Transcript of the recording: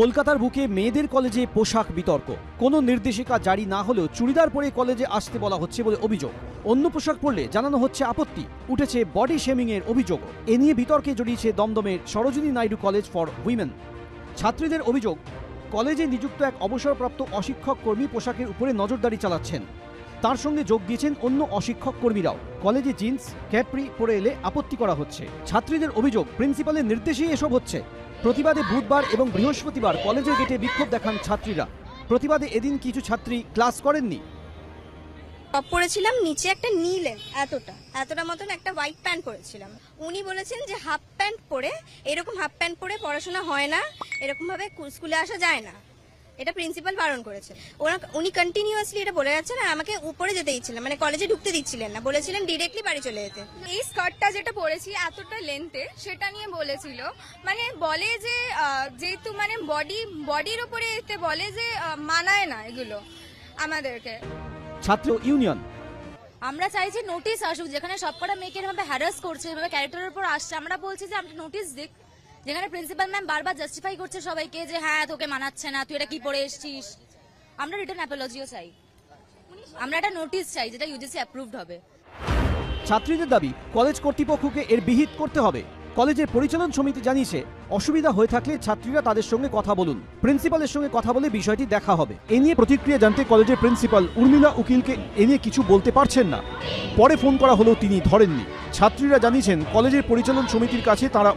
কলকাতার বুকে মেয়েদের কলেজে পোশাক বিতর্ক। কোনো নির্দেশিকা জারি না হলেও চুড়িদার পরে কলেজে আসতে বলা হচ্ছে বলে অভিযোগ। অন্য পোশাক পরলে জানানো হচ্ছে আপত্তি। উঠেছে বডি শেমিংয়ের অভিযোগ। এ নিয়ে বিতর্কে জড়িয়েছে দমদমের Sarojini Naidu college for women. ছাত্রীদের অভিযোগ, কলেজে নিযুক্ত এক অবসরপ্রাপ্ত অশিক্ষক কর্মী পোশাকের উপরে নজরদারি চালাচ্ছেন। তার সঙ্গে যোগ দিয়েছেন অন্য অশিক্ষক কর্মীরাও। কলেজে জিন্স, ক্যাপ্রি পরে এলে আপত্তি করা হচ্ছে। ছাত্রীদের অভিযোগ, প্রিন্সিপালের নির্দেশেই এসব হচ্ছে। প্রতিবাদে বুধবার এবং বৃহস্পতিবার কলেজের গেটে বিক্ষোভ দেখান ছাত্রীরা। প্রতিবাদে এদিন কিছু ছাত্রী ক্লাস করেননি। টপ পরেছিলাম, নিচে একটা নীল এতটা। এতটা মতন একটা হোয়াইট প্যান্ট পরেছিলাম। উনি বলেছেন যে হাফ প্যান্ট পরে, এরকম হাফ প্যান্ট পরে পড়াশোনা হয় না এরকম ভাবে স্কুলে আসা যায় না। এটা প্রিন্সিপাল বারণ করেছে। ওরা উনি কন্টিনিউয়াসলি এটা বলে যাচ্ছেন আর আমাকে উপরে যেতে দিচ্ছিলেন মানে কলেজে ঢুকতে দিচ্ছিলেন না বলেছিলেন ডিরেক্টলি বাড়ি চলে যেতে। এই স্কার্টটা যেটা পরেছি এতটা লেন্থে সেটা নিয়ে বলেছিল মানে বলে যে যেহেতু মানে বডি বডির ওপরে এতে বলে যে মানায় না এগুলো আমাদেরকে। ছাত্র ইউনিয়ন। আমরা চাইছি নোটিশ আসুক যেখানে সবকটা মেয়েকে এভাবে হ্যারাস করছে এভাবে ক্যারেক্টারের উপর আসছে। আমরা বলছি যে আমরা নোটিশ দিক যেখানে প্রিন্সিপাল ম্যাম বারবার জাস্টিফাই করছে সবাইকে যে হ্যাঁ তোকে মানাচ্ছে না, তুই এটা কি পড়ে এসছিস? আমরা রিটার্ন অ্যাপোলজিও চাই। আমরা একটা নোটিশ চাই যেটা ইউজিসি অ্যাপ্রুভড হবে। ছাত্রীদের দাবি কলেজ কর্তৃপক্ষকে এর বিহিত করতে হবে। কলেজের পরিচালন সমিতি জানিয়েছে, অসুবিধা হয়ে থাকলে ছাত্রীরা তাদের সঙ্গে কথা বলুন। প্রিন্সিপালের সঙ্গে কথা বলে বিষয়টি দেখা হবে। এ নিয়ে প্রতিক্রিয়া জানতে কলেজের প্রিন্সিপাল উর্মিলা উকিলকে এ নিয়ে কিছু বলতে পারছেন না। পরে ফোন করা হলেও তিনি ধরেননি। ছাত্রীরা জানিয়েছেন, কলেজের পরিচালন সমিতির কাছে তারা